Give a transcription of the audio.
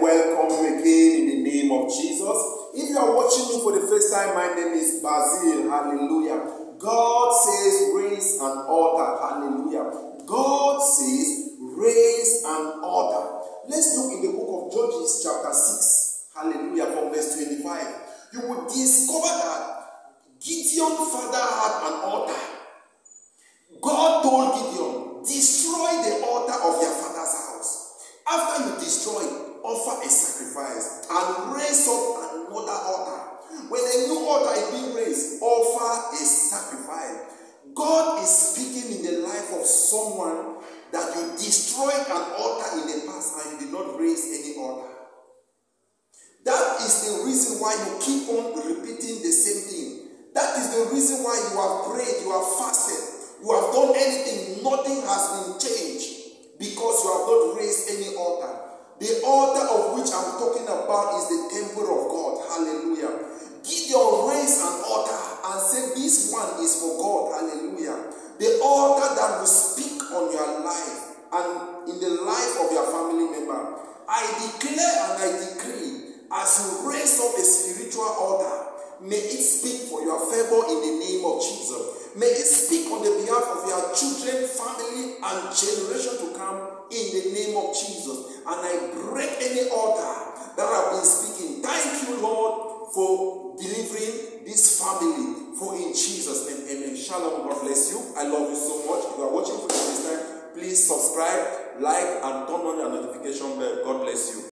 Welcome you again in the name of Jesus. If you are watching me for the first time, my name is Basil. Hallelujah. God says, raise an altar. Hallelujah. God says, raise an altar. Let's look in the book of Judges, chapter 6. Hallelujah. From verse 25. You will discover that Gideon father had an altar. God told Gideon, destroy the altar of your father's house. After you destroy offer a sacrifice and raise up another altar. When a new altar is being raised, offer a sacrifice. God is speaking in the life of someone that you destroyed an altar in the past and you did not raise any altar. That is the reason why you keep on repeating the same thing. That is the reason why you have prayed, you have fasted, you have done anything, nothing has been changed because you have not raised any altar. Is for God. Hallelujah. The altar that will speak on your life and in the life of your family member. I declare and I decree as you raise up a spiritual altar, may it speak for your favor in the name of Jesus. May it speak on the behalf of your children, family, and generation to come in the name of Jesus. And I For in Jesus' name, amen. Shalom. God bless you. I love you so much. If you are watching for the first time, please subscribe, like, and turn on your notification bell. God bless you.